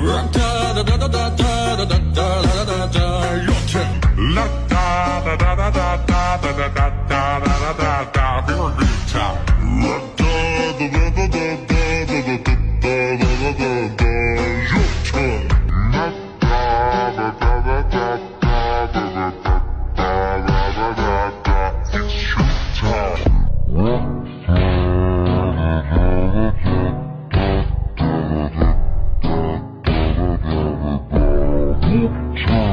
Here we go. Shine.